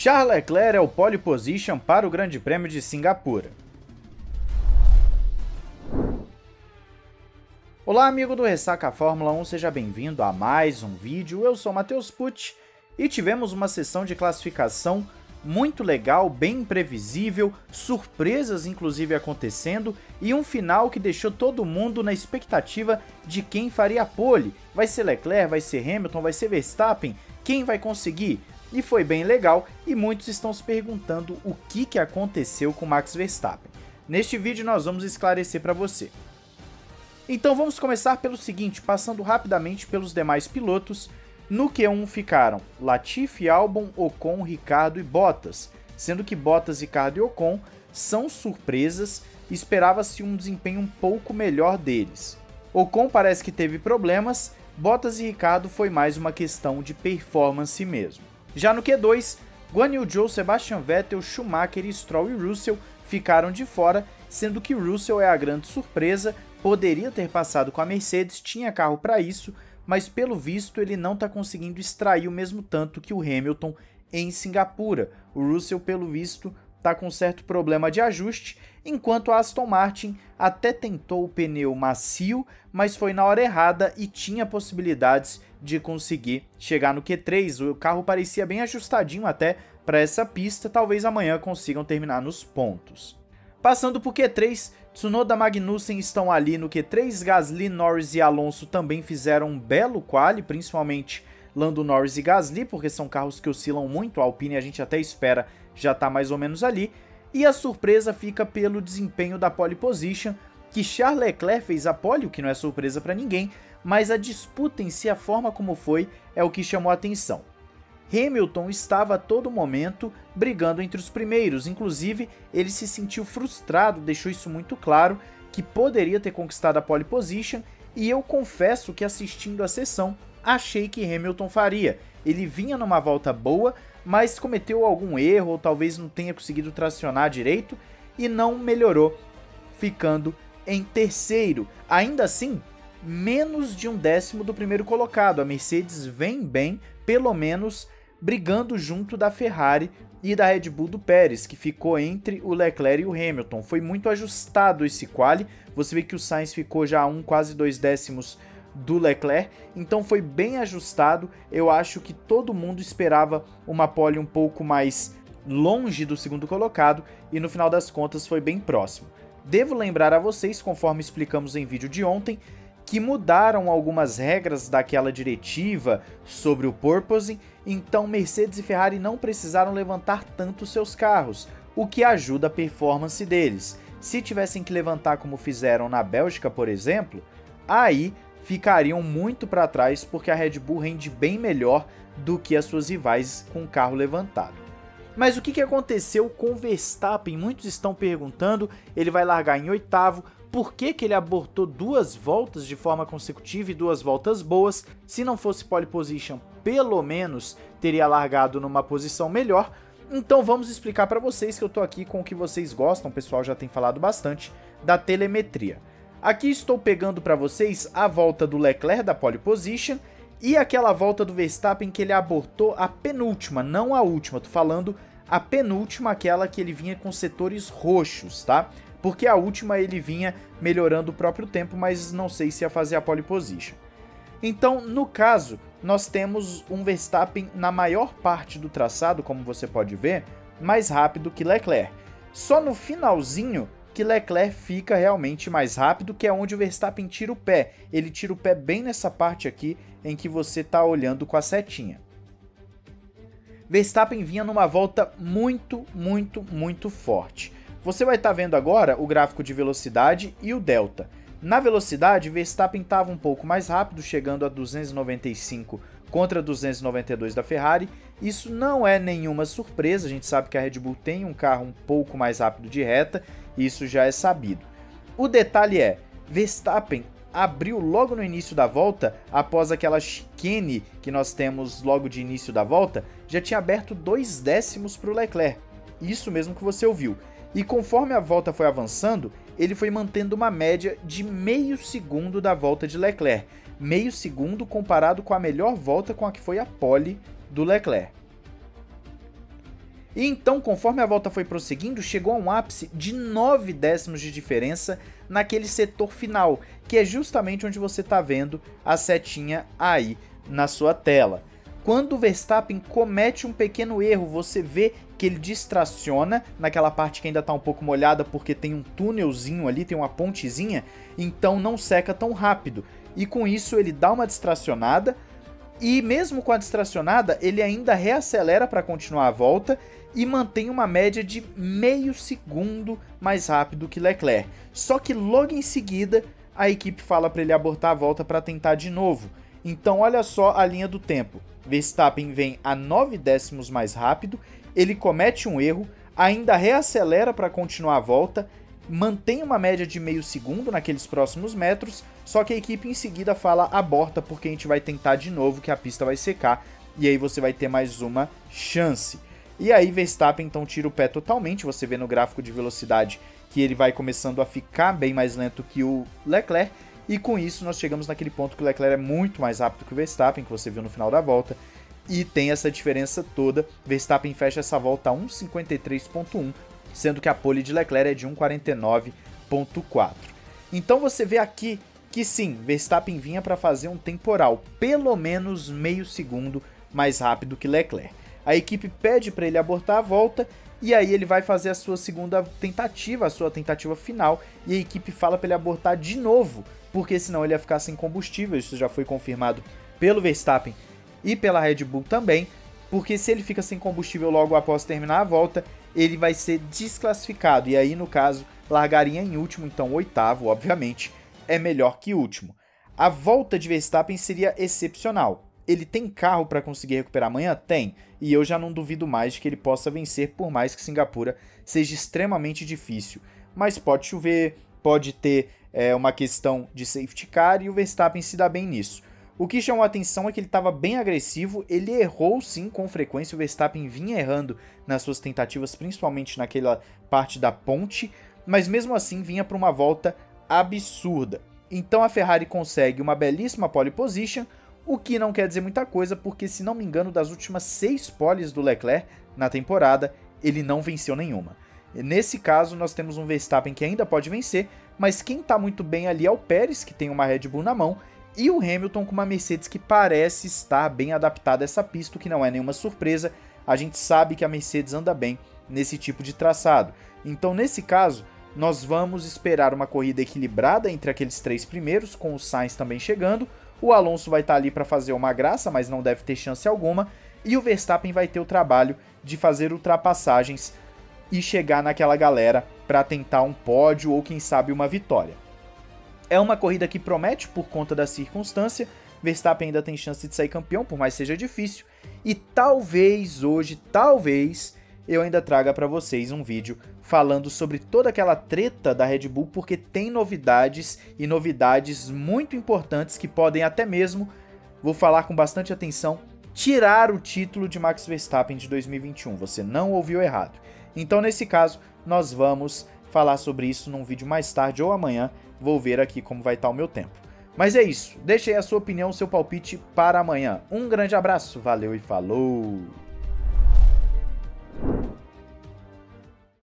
Charles Leclerc é o pole position para o Grande Prêmio de Singapura. Olá, amigo do Ressaca Fórmula 1, seja bem-vindo a mais um vídeo. Eu sou Matheus Pucci e tivemos uma sessão de classificação muito legal, bem imprevisível, surpresas inclusive acontecendo e um final que deixou todo mundo na expectativa de quem faria pole. Vai ser Leclerc, vai ser Hamilton, vai ser Verstappen? Quem vai conseguir? E foi bem legal e muitos estão se perguntando o que, que aconteceu com Max Verstappen. Neste vídeo nós vamos esclarecer para você. Então vamos começar pelo seguinte, passando rapidamente pelos demais pilotos. No Q1 ficaram Latifi, Albon, Ocon, Ricardo e Bottas, sendo que Bottas, Ricardo e Ocon são surpresas, esperava-se um desempenho um pouco melhor deles. Ocon parece que teve problemas, Bottas e Ricardo foi mais uma questão de performance mesmo. Já no Q2, Guan Yu Zhou, Sebastian Vettel, Schumacher, Stroll e Russell ficaram de fora, sendo que Russell é a grande surpresa, poderia ter passado com a Mercedes, tinha carro para isso, mas pelo visto ele não está conseguindo extrair o mesmo tanto que o Hamilton em Singapura. O Russell, pelo visto, está com certo problema de ajuste, enquanto a Aston Martin até tentou o pneu macio, mas foi na hora errada e tinha possibilidades de conseguir chegar no Q3. O carro parecia bem ajustadinho até para essa pista, talvez amanhã consigam terminar nos pontos. Passando para o Q3, Tsunoda Magnussen estão ali no Q3, Gasly, Norris e Alonso também fizeram um belo quali, principalmente Lando Norris e Gasly, porque são carros que oscilam muito, a Alpine a gente até espera já tá mais ou menos ali, e a surpresa fica pelo desempenho da pole position, que Charles Leclerc fez a pole, o que não é surpresa para ninguém, mas a disputa em si, a forma como foi, é o que chamou a atenção. Hamilton estava a todo momento brigando entre os primeiros, inclusive ele se sentiu frustrado, deixou isso muito claro, que poderia ter conquistado a pole position, e eu confesso que assistindo a sessão, achei que Hamilton faria. Ele vinha numa volta boa, mas cometeu algum erro, ou talvez não tenha conseguido tracionar direito, e não melhorou, ficando em terceiro. Ainda assim, menos de um décimo do primeiro colocado. A Mercedes vem bem, pelo menos brigando junto da Ferrari e da Red Bull do Pérez, que ficou entre o Leclerc e o Hamilton. Foi muito ajustado esse quali. Você vê que o Sainz ficou já a um quase dois décimos do Leclerc, então foi bem ajustado. Eu acho que todo mundo esperava uma pole um pouco mais longe do segundo colocado e no final das contas foi bem próximo. Devo lembrar a vocês, conforme explicamos em vídeo de ontem, que mudaram algumas regras daquela diretiva sobre o porpoising, então Mercedes e Ferrari não precisaram levantar tanto seus carros, o que ajuda a performance deles. Se tivessem que levantar como fizeram na Bélgica, por exemplo, aí ficariam muito para trás porque a Red Bull rende bem melhor do que as suas rivais com o carro levantado. Mas o que, aconteceu com Verstappen? Muitos estão perguntando. Ele vai largar em oitavo, por que, que ele abortou duas voltas de forma consecutiva e duas voltas boas. Se não fosse pole position, pelo menos teria largado numa posição melhor. Então vamos explicar para vocês que eu tô aqui com o que vocês gostam, o pessoal já tem falado bastante da telemetria. Aqui estou pegando para vocês a volta do Leclerc da pole position e aquela volta do Verstappen que ele abortou a penúltima, não a última, tô falando a penúltima, aquela que ele vinha com setores roxos, tá? porque a última ele vinha melhorando o próprio tempo, mas não sei se ia fazer a pole position. Então, no caso, nós temos um Verstappen na maior parte do traçado, como você pode ver, mais rápido que Leclerc. Só no finalzinho que Leclerc fica realmente mais rápido, que é onde o Verstappen tira o pé. Ele tira o pé bem nessa parte aqui em que você está olhando com a setinha. Verstappen vinha numa volta muito, muito, muito forte. Você vai estar tá vendo agora o gráfico de velocidade e o delta. Na velocidade, Verstappen estava um pouco mais rápido, chegando a 295 contra 292 da Ferrari. Isso não é nenhuma surpresa, a gente sabe que a Red Bull tem um carro um pouco mais rápido de reta, isso já é sabido. O detalhe é, Verstappen abriu logo no início da volta, após aquela chicane que nós temos logo de início da volta, já tinha aberto dois décimos para o Leclerc. Isso mesmo que você ouviu. E conforme a volta foi avançando, ele foi mantendo uma média de meio segundo da volta de Leclerc, meio segundo comparado com a melhor volta com a que foi a pole do Leclerc. E então, conforme a volta foi prosseguindo, chegou a um ápice de 9 décimos de diferença naquele setor final, que é justamente onde você está vendo a setinha aí na sua tela. Quando o Verstappen comete um pequeno erro, você vê que ele distraciona naquela parte que ainda está um pouco molhada porque tem um túnelzinho ali, tem uma pontezinha, então não seca tão rápido. E com isso ele dá uma distracionada e mesmo com a distracionada, ele ainda reacelera para continuar a volta e mantém uma média de meio segundo mais rápido que Leclerc. Só que logo em seguida, a equipe fala para ele abortar a volta para tentar de novo. Então olha só a linha do tempo. Verstappen vem a 9 décimos mais rápido, ele comete um erro, ainda reacelera para continuar a volta, mantém uma média de meio segundo naqueles próximos metros, só que a equipe em seguida fala aborta porque a gente vai tentar de novo que a pista vai secar e aí você vai ter mais uma chance. E aí Verstappen então tira o pé totalmente, você vê no gráfico de velocidade que ele vai começando a ficar bem mais lento que o Leclerc, e com isso nós chegamos naquele ponto que o Leclerc é muito mais rápido que o Verstappen, que você viu no final da volta, e tem essa diferença toda. Verstappen fecha essa volta a 1,53.1, sendo que a pole de Leclerc é de 1,49.4. Então você vê aqui que sim, Verstappen vinha para fazer um temporal pelo menos meio segundo mais rápido que Leclerc. A equipe pede para ele abortar a volta e aí ele vai fazer a sua segunda tentativa, a sua tentativa final, e a equipe fala para ele abortar de novo, porque senão ele ia ficar sem combustível. Isso já foi confirmado pelo Verstappen e pela Red Bull também, porque se ele fica sem combustível logo após terminar a volta, ele vai ser desclassificado. E aí, no caso, largaria em último, então oitavo, obviamente, é melhor que último. A volta de Verstappen seria excepcional. Ele tem carro para conseguir recuperar amanhã? Tem. E eu já não duvido mais de que ele possa vencer, por mais que Singapura seja extremamente difícil. Mas pode chover, pode ter é, uma questão de safety car e o Verstappen se dá bem nisso. O que chamou a atenção é que ele estava bem agressivo, ele errou sim com frequência, o Verstappen vinha errando nas suas tentativas, principalmente naquela parte da ponte, mas mesmo assim vinha para uma volta absurda. Então a Ferrari consegue uma belíssima pole position, o que não quer dizer muita coisa, porque se não me engano, das últimas seis poles do Leclerc na temporada, ele não venceu nenhuma. Nesse caso, nós temos um Verstappen que ainda pode vencer, mas quem está muito bem ali é o Pérez, que tem uma Red Bull na mão, e o Hamilton com uma Mercedes que parece estar bem adaptada a essa pista, o que não é nenhuma surpresa. A gente sabe que a Mercedes anda bem nesse tipo de traçado. Então, nesse caso, nós vamos esperar uma corrida equilibrada entre aqueles três primeiros, com o Sainz também chegando. O Alonso vai estar ali para fazer uma graça, mas não deve ter chance alguma. E o Verstappen vai ter o trabalho de fazer ultrapassagens e chegar naquela galera para tentar um pódio ou quem sabe uma vitória. É uma corrida que promete por conta da circunstância. Verstappen ainda tem chance de sair campeão, por mais seja difícil. E talvez hoje, talvez, eu ainda traga para vocês um vídeo falando sobre toda aquela treta da Red Bull, porque tem novidades e novidades muito importantes que podem até mesmo, vou falar com bastante atenção, tirar o título de Max Verstappen de 2021. Você não ouviu errado. Então, nesse caso, nós vamos falar sobre isso num vídeo mais tarde ou amanhã. Vou ver aqui como vai estar o meu tempo. Mas é isso. Deixe aí a sua opinião, seu palpite para amanhã. Um grande abraço, valeu e falou!